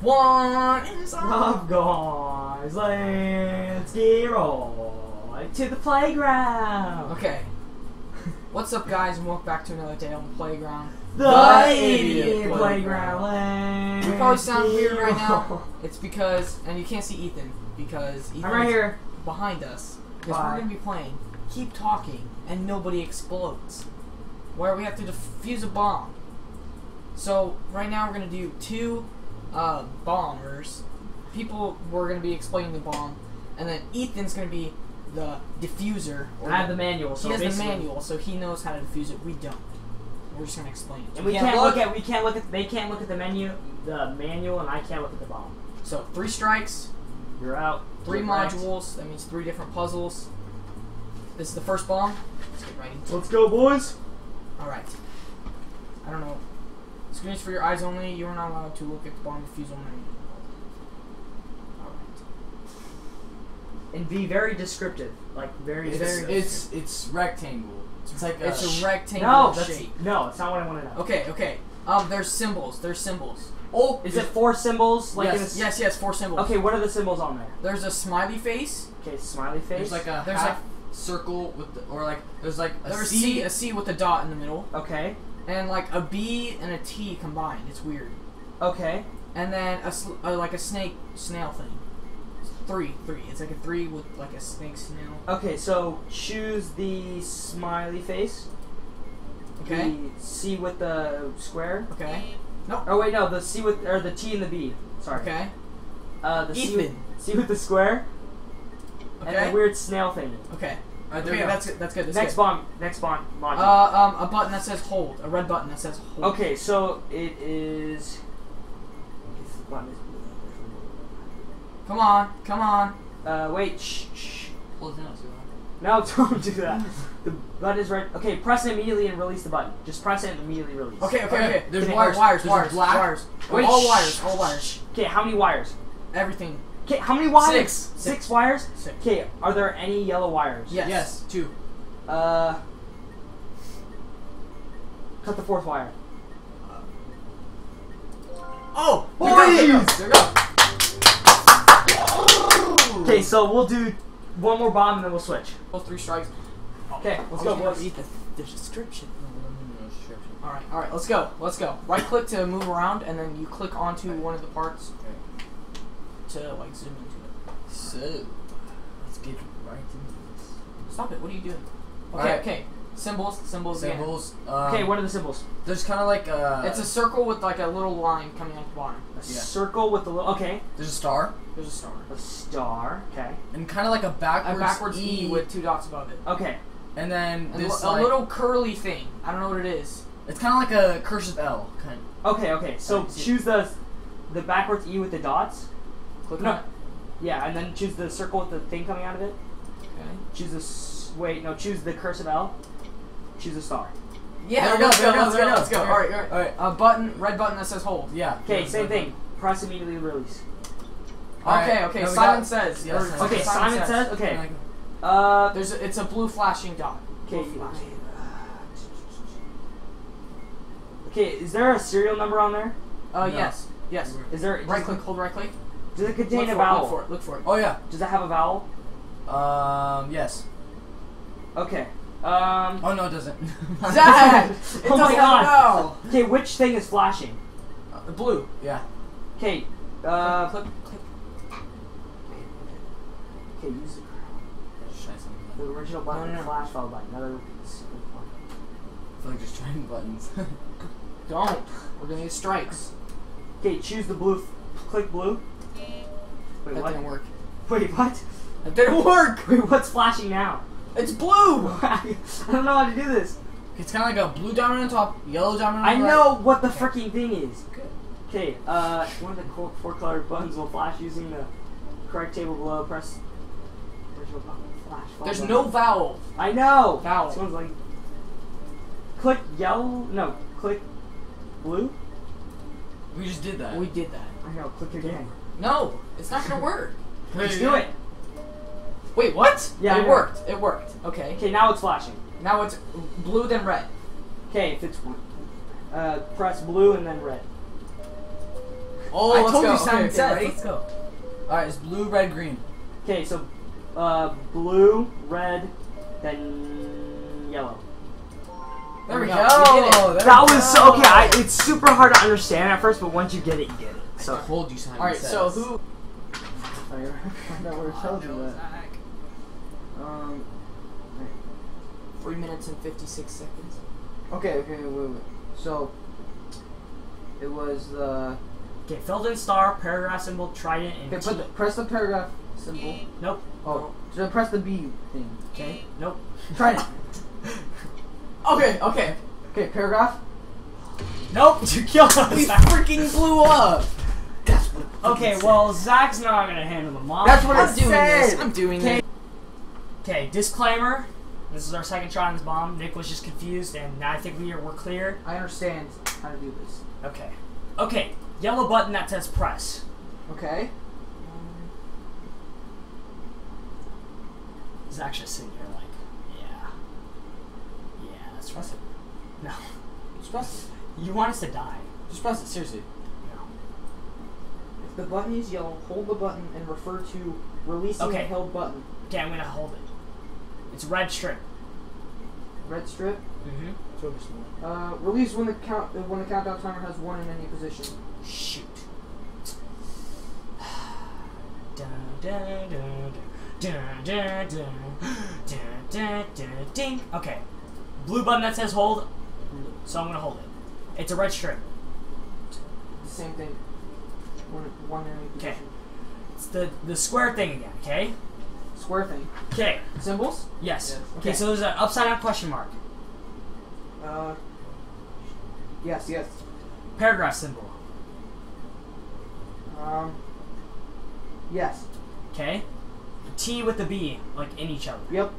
One is on. Of guys, let's get right to the playground. Okay. What's up, guys, and welcome back to another day on the playground. The, The idiot, idiot playground. We probably sound weird right now. It's because, and you can't see Ethan because Ethan I'm right here. behind us. Because we're gonna be playing. Keep talking, and nobody explodes. Where we have to defuse a bomb. So right now we're gonna do two uh, bombers. People we're gonna be explaining the bomb, and then Ethan's gonna be the diffuser. or I have the manual, so he has the manual, so he knows how to defuse it. We don't. We're just gonna explain it. And we can't, look at we can't look at they can't look at the menu the manual and I can't look at the bomb. So three strikes, You're out. three wrecked. modules. That means three different puzzles. This is the first bomb. Let's get right into it. Let's go, boys. All right. I don't know. Screens for your eyes only. You are not allowed to look at the bomb defusal menu. All right. And be very descriptive, like very It's, very. it's it's rectangle. It's like a, It's a rectangle no, that's shape. no, it's not what I want to know. Okay, okay. Um, there's symbols. There's symbols. oh, Is it four symbols? Like Yes, Yes, yes. Four symbols. Okay, what are the symbols on there? There's a smiley face. Okay, smiley face. There's like a There's half circle with the, or like there's like a There's a C. C, a C with a dot in the middle, okay, and like a B and a T combined. It's weird. okay. And then a uh, like a snake snail thing. It's three, three. It's like a three with like a snake snail. Okay, so choose the smiley face. Okay. The C with the square. Okay. No. Oh wait, no, the C with or the T and the B. Sorry. Okay. Uh, the C with, C with the square and Okay. the weird snail thing. Okay. Alright, there Okay, go. that's good. That's good. That's Next good. bomb. Next bomb. Module. Uh, um, a button that says hold. A red button that says hold. okay, so it is. What is- Come on. Come on. Uh, wait. Shh. shh. Hold it down too No, don't do that. The button is right. Okay, press it immediately and release the button. Just press it and immediately release. Okay. Okay. Okay, Okay. there's Okay, wires. Wires. Wires. Wires. Wait, all shh, wires. All wires. Okay, how many wires? Everything. Okay, how many wires? Six. Six wires. Six. Okay, are there any yellow wires? Yes. Yes, two. Uh. Cut the fourth wire. Oh. Boys! There we go. There we go. Okay, so we'll do one more bomb and then we'll switch. Those three strikes. Okay, let's Oh, go, you boys. read the, the description. All right. All right. Let's go. Let's go. Right click to move around, and then you click onto one of the parts to like zoom into it. So let's get right into this. Stop it. What are you doing? Okay. Alright. Okay. Symbols. Symbols. again. Symbols. Um, Okay, what are the symbols? There's kind of like a. It's a circle with like a little line coming out the bottom. A Yeah. circle with the little. Okay, There's a star There's a star. a star. Okay, and kind of like a backwards, A backwards E, E with two dots above it. okay. and then And this a like, little curly thing. I don't know what it is. It's kind of like a cursive L kind. Okay, okay. So Alright, see- choose the the backwards E with the dots. Click No. on it. Yeah, and then choose the circle with the thing coming out of it. Okay. Choose the wait, no. Choose the cursive L. Choose a star. Yeah. There we go, let's there go. we go, Let's there go. we go. Let's go. All right. All right. All right. A button. Red button that says hold. Yeah. Okay, yeah, same yeah. thing. Press immediately release. Alright, Okay. Okay. now we Simon got- says. Yes, or- Okay, Simon says. Okay. Uh. There's a, it's a blue flashing dot. Okay. Okay, is there a serial number on there? Uh, No. yes, yes. Is there Right click, hold right click. Does it Look contain for a it, vowel? look for it, look for it. Oh yeah. Does it have a vowel? Um. Yes. Okay. Um. Oh no, it doesn't. Zach! It Oh my God. Okay, which thing is flashing? know. Blue. yeah. Okay. Uh. click, click. Okay, use the, Try something. the original button No, no, no. flash followed by another. I feel like just trying buttons. Don't. We're gonna get strikes. Okay, choose the blue. Click blue. Wait, that what? didn't work. Wait, what? That didn't work. Wait, what's flashing now? It's blue. I don't know how to do this. it's kind of like a blue diamond on top, yellow diamond on I right. know what the freaking thing is. Okay. Okay, uh, one of the four colored buttons will flash using the correct table below. Press button, flash. There's by- no vowel. I know. Vowel. Someone's like, click yellow. No, click blue. We just did that. We did that. I know. Click again. No, it's not gonna work. Let's do it. Wait, what? Yeah, it worked. It worked. Okay. Okay, now it's flashing. Now it's blue then red. Okay, if it's uh, press blue and then red. Oh, I let's told go. you Simon okay, said, ready? let's go. All right, it's blue, red, green. Okay, so uh, blue, red, then yellow. There we go. go. We it. There that we was go. so okay. I, it's super hard to understand at first, but once you get it, you get it. So I So told you, Simon. All right. So says. who? I never told you that. Um. Three minutes and fifty-six seconds. Okay. Okay. Wait. Wait. So. It was the. okay, filled in star, paragraph symbol, trident, and Okay. Put the, press the paragraph symbol. Nope. Oh. So press the B thing. Okay. Nope. Try it. Okay. Okay. Okay. Paragraph. Nope. You killed We us. freaking blew up. That's what. it Okay, well Zach's not gonna handle the mom. That's what I'm it doing this. I'm doing Okay. this. Okay, disclaimer. This is our second shot on this bomb. Nick was just confused, and now I think we are we're clear. I understand how to do this. Okay. Okay. Yellow button that says press. Okay. Zach's just sitting here like, yeah, yeah, that's right. Press it. No, Just press it. you want us to die. Just press it. Seriously the button is yellow, hold the button and refer to releasing okay. the held button. Okay, I'm gonna hold it. It's red strip. Red strip. Mm-hmm. Uh, release when the count when the countdown timer has one in any position. Shoot. Ding. Okay. Blue button that says hold, so I'm gonna hold it. It's a red strip. The same thing. One, one in Okay. It's the the square thing again. Okay. Square thing. Okay. Symbols. Yes. Yes, Okay. okay. So there's an upside down question mark. Uh. Yes. Yes. Paragraph symbol. Um. Yes. Okay. T with the B like in each other. Yep.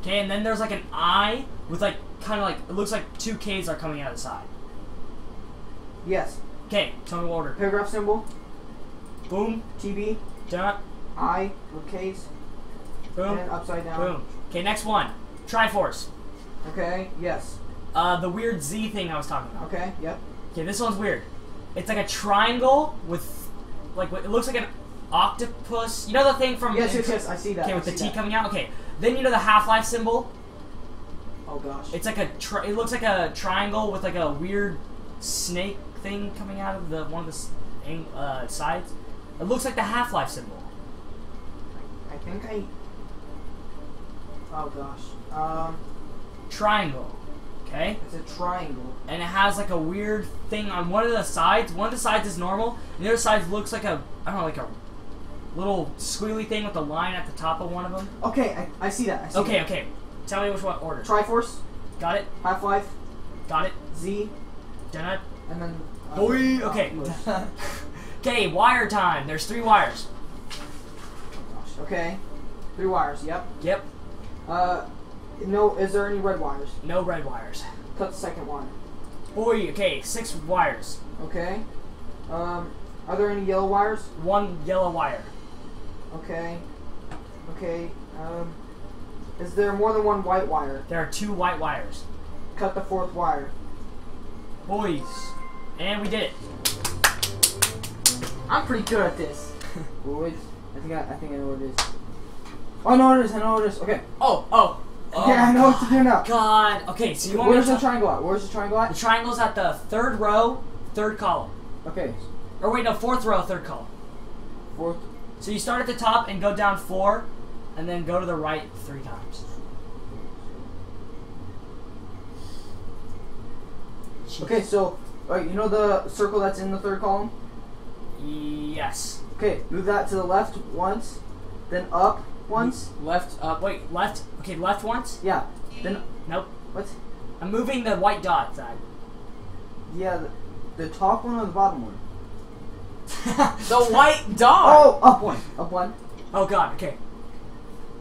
Okay, and then there's like an I with like kind of like it looks like two K's are coming out of the side. Yes. Okay, tell me what order. Paragraph symbol. Boom, TB. Dot. I with boom, And upside down. boom. Okay, next one. Triforce. Okay. Yes. Uh, the weird Z thing I was talking about. Okay. Yep. Okay, this one's weird. It's like a triangle with, like, it looks like an octopus. You know the thing from. Yes. Yes. Yes. I see that. Okay, I with the T that. coming out. Okay, then you know the Half Life symbol. Oh gosh. It's like a. Tri- it looks like a triangle with like a weird snake thing coming out of the one of the uh, sides. It looks like the Half Life symbol. I think I. Oh gosh. Um. Triangle. Okay. It's a triangle. and it has like a weird thing on one of the sides. One of the sides is normal, and the other side looks like a I don't know, like a little squiggly thing with a line at the top of one of them. Okay. I, I see that. I see Okay, that. okay. Tell me which one order. Triforce. Got it. Half Life. Got it. Z. Done it. And then. uh, Boy, okay. Okay, wire time. There's three wires. Okay. Three wires. Yep. Yep. Uh. No. Is there any red wires? No red wires. Cut the second wire. Boy, okay. Six wires. Okay. Um. Are there any yellow wires? One yellow wire. Okay. Okay. Um. Is there more than one white wire? There are two white wires. Cut the fourth wire. Boys. And we did it. I'm pretty good at this. Wait. I think I, I think I know what it is. Oh, I know what it is. I know what it is. Okay. Oh, oh. oh okay, I know what to do now. God. Okay, so you want to- Where's me the triangle at? Where's the triangle at? The triangle's at the third row, third column. Okay. Or wait, no, fourth row, third column. Fourth. So you start at the top and go down four, and then go to the right three times. Okay, so alright, you know the circle that's in the third column? Yes. Okay, move that to the left once, then up once. Left up. Wait, left. Okay, left once. Yeah. Then Nope. what? I'm moving the white dot side. Yeah, the, the top one or the bottom one? The white dot. Oh, up one, up one, oh God. Okay.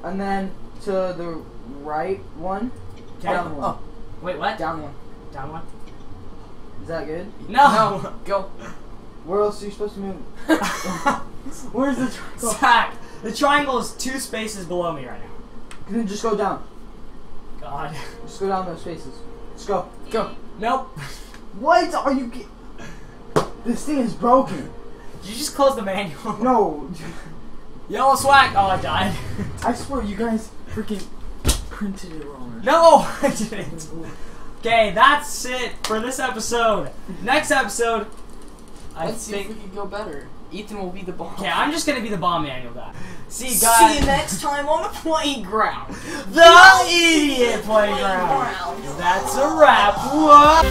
and then to the right one, Okay. down one, Oh, Wait, what? down one. Down one. Is that good? No. no. Go. Where else are you supposed to move? Where's the triangle? Zach. The triangle is two spaces below me right now. Then just go down. God. Just go down those spaces. Just go. Go. Nope. What are you? This thing is broken. Did you just close the manual? No, Yellow swag. Oh, I died. I swear you guys freaking printed it wrong. no, I didn't. Okay, that's it for this episode. Next episode, I Let's see if we can go better. Ethan will be the bomb. Yeah, I'm just gonna be the bomb manual guy. See you guys. See you next time on the playground. The idiot playground. playground. That's a wrap. What?